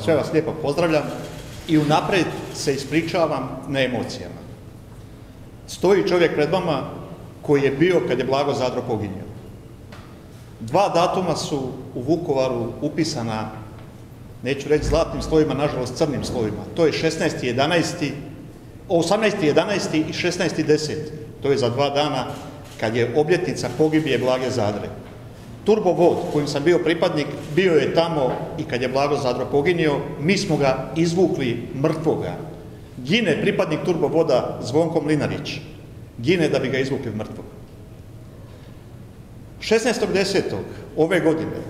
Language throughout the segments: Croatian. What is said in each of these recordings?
Sve vas lijepo pozdravljam i unaprijed se ispričavam na emocijama. Stoji čovjek pred vama koji je bio kad je Blago Zadro poginio. Dva datuma su u Vukovaru upisana, neću reći zlatnim slovima, nažalost crnim slovima. To je 16.11., 18.11. i 16.10. To je za dva dana kad je obljetnica pogibije Blage Zadre. Turbovod kojim sam bio pripadnik bio je tamo i kad je Blago Zadro poginio, mi smo ga izvukli mrtvoga. Gine pripadnik Turbovoda Zvonko Mlinarić. Gine da bi ga izvukli mrtvog. 16.10. ove godine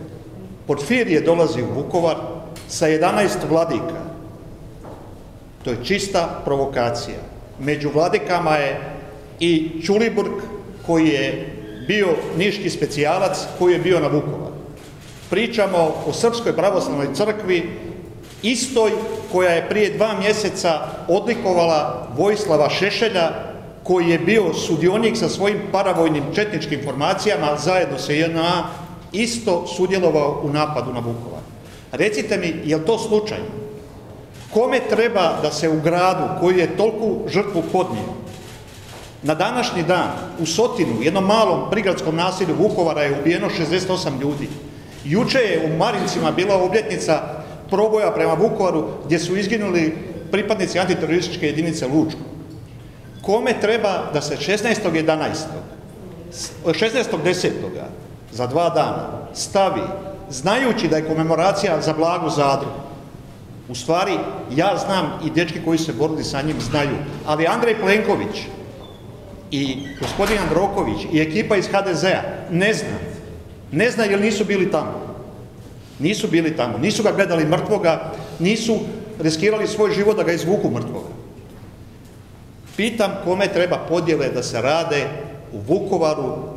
Porfirije dolazi u Vukovar sa 11 vladika. To je čista provokacija. Među vladikama je i Čuliburg koji je bio niški specijalac koji je bio na Vukovaru. Pričamo o Srpskoj pravoslavnoj crkvi, istoj koja je prije dva mjeseca odlikovala Vojislava Šešelja, koji je bio sudionik sa svojim paravojnim četničkim formacijama zajedno sa JNA, isto sudjelovao u napadu na Vukovar. Recite mi, je li to slučajno? Kome treba da se u gradu koji je toliku žrtvu podnio, na današnji dan u Sotinu, jednom malom prigradskom nasilju Vukovara je ubijeno 68 ljudi. Juče je u Marincima bila obljetnica proboja prema Vukovaru gdje su izginuli pripadnici antiterorističke jedinice Lučko. Kome treba da se 16.11. 16.10. za dva dana stavi, znajući da je komemoracija za blagu zadru, u stvari, ja znam i dečki koji se borili sa njim znaju, ali Andrej Plenković, i gospodin Androković i ekipa iz HDZ-a ne zna. Ne zna jer nisu bili tamo. Nisu bili tamo. Nisu ga gledali mrtvoga, nisu riskirali svoj život da ga izvuku mrtvoga. Pitam kome treba podjele da se rade u Vukovaru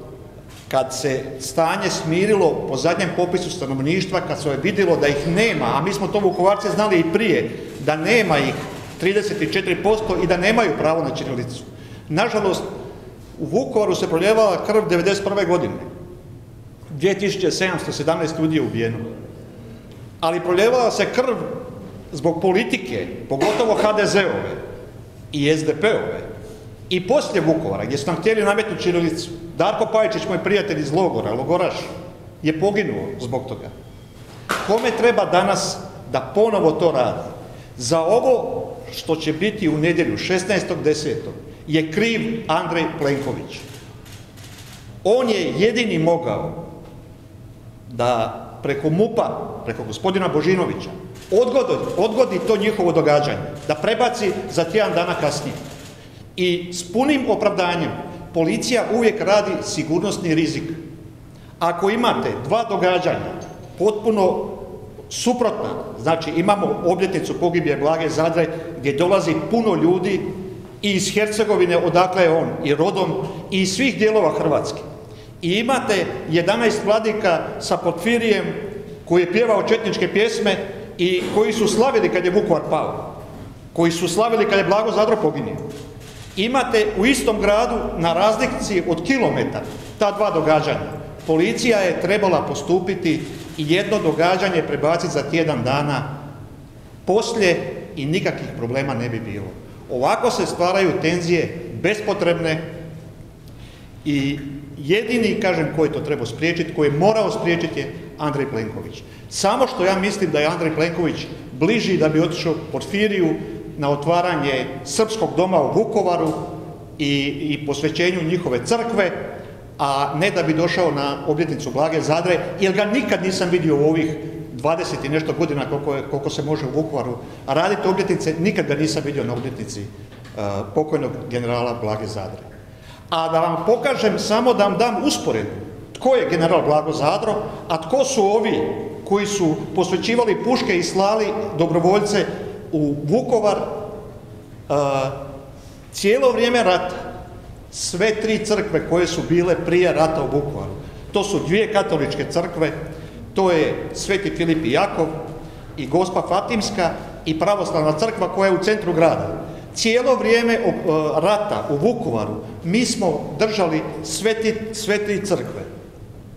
kad se stanje smirilo po zadnjem popisu stanovništva, kad se je vidjelo da ih nema, a mi smo to Vukovarce znali i prije, da nema ih 34% i da nemaju pravo na čirilicu. Nažalost, u Vukovaru se proljevala krv 1991. godine. 2717 ljudi je ubijeno. Ali proljevala se krv zbog politike, pogotovo HDZ-ove i SDP-ove. I poslije Vukovara, gdje su nam htjeli nametnuti Čirilicu, Darko Pajičić, moj prijatelj iz Logora, Logoraš, je poginuo zbog toga. Kome treba danas da ponovo to radi? Za ovo što će biti u nedjelju 16.10 je kriv Andrej Plenković. On je jedini mogao da preko MUPA, preko gospodina Božinovića, odgodi, odgodi to njihovo događanje, da prebaci za tjedan dana kasnije. I s punim opravdanjem policija uvijek radi sigurnosni rizik. Ako imate dva događanja potpuno suprotna, znači imamo obljetnicu pogibije Blage Zadre gdje dolazi puno ljudi i iz Hercegovine odakle je on i rodom i iz svih dijelova Hrvatske. I imate 11 vladika sa Potfirijem koji je pjevao četničke pjesme i koji su slavili kad je Vukovar pao. Koji su slavili kad je Blago Zadro poginio. Imate u istom gradu na razlici od kilometar ta dva događanja. Policija je trebala postupiti i jedno događanje prebaciti za tjedan dana poslije i nikakvih problema ne bi bilo. Ovako se stvaraju tenzije bespotrebne i jedini, kažem, koji to treba spriječiti, koji je morao spriječiti je Andrej Plenković. Samo što ja mislim da je Andrej Plenković bliži da bi otišao Porfiriju na otvaranje Srpskog doma u Vukovaru i, i posvećenju njihove crkve, a ne da bi došao na obljetnicu Blage Zadre, jer ga nikad nisam vidio u ovih 20 i nešto godina koliko, je, koliko se može u Vukovaru raditi obljetnice, nikad ga nisam vidio na obljetnici uh, pokojnog generala Blage Zadre. A da vam pokažem, samo da vam dam usporedbu, tko je general Blago Zadro, a tko su ovi koji su posvećivali puške i slali dobrovoljce u Vukovar uh, cijelo vrijeme rata, sve tri crkve koje su bile prije rata u Vukovaru. To su dvije katoličke crkve, to je Sveti Filip i Jakov i Gospa Fatimska i pravoslavna crkva koja je u centru grada. Cijelo vrijeme e, rata u Vukovaru mi smo držali sve tri crkve.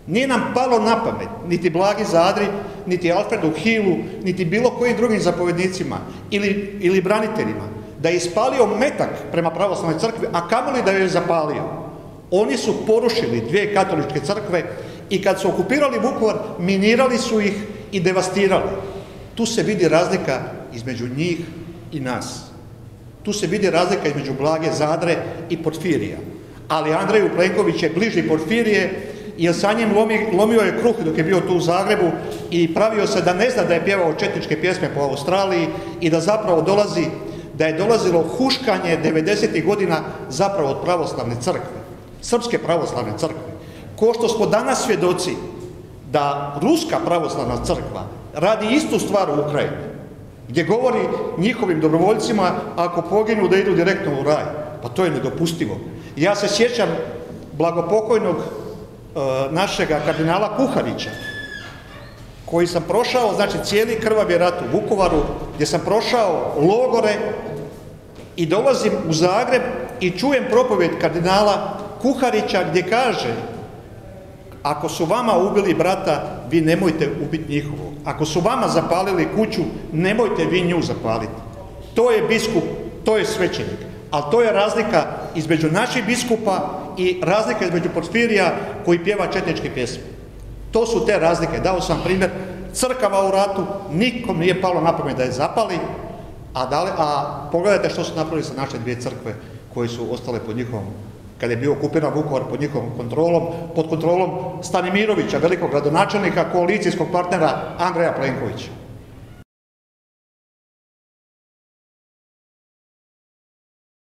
Nije nam palo na pamet, niti Blagi Zadri, niti Alfredu Hilu, niti bilo kojim drugim zapovjednicima ili, ili braniteljima, da je ispalio metak prema pravoslavnoj crkvi, a kamoli da je zapalio. Oni su porušili dvije katoličke crkve i kad su okupirali Vukovar, minirali su ih i devastirali. Tu se vidi razlika između njih i nas. Tu se vidi razlika između Blage Zadre i Porfirija. Ali Andreju Plenković je bliži Porfirije jer sa njim lomio je kruh dok je bio tu u Zagrebu i pravio se da ne zna da je pjevao četničke pjesme po Australiji i da zapravo dolazi, da je dolazilo huškanje 90. godina zapravo od pravoslavne crkve, srpske pravoslavne crkve. Ko što smo danas svjedoci da ruska pravoslavna crkva radi istu stvar u Ukrajini, gdje govori njihovim dobrovoljcima ako poginu da idu direktno u raj. Pa to je nedopustivo. Ja se sjećam blagopokojnog e, našega kardinala Kuharića, koji sam prošao, znači cijeli krvavi rat u Vukovaru, gdje sam prošao logore i dolazim u Zagreb i čujem propovjed kardinala Kuharića gdje kaže ako su vama ubili brata, vi nemojte ubiti njihovog. Ako su vama zapalili kuću, nemojte vi nju zapaliti. To je biskup, to je svećenik. Ali to je razlika između naših biskupa i razlika između Porfirija koji pjeva četničke pjesme. To su te razlike. Dao sam primjer crkava u ratu, nikom nije palo na pamet da je zapali, a, a pogledajte što su napravili sa naše dvije crkve koje su ostale pod njihovom kada je bio okupiran Vukovar pod njihovom kontrolom, pod kontrolom Stanimirovića, velikog gradonačelnika, koalicijskog partnera Andreja Plenkovića.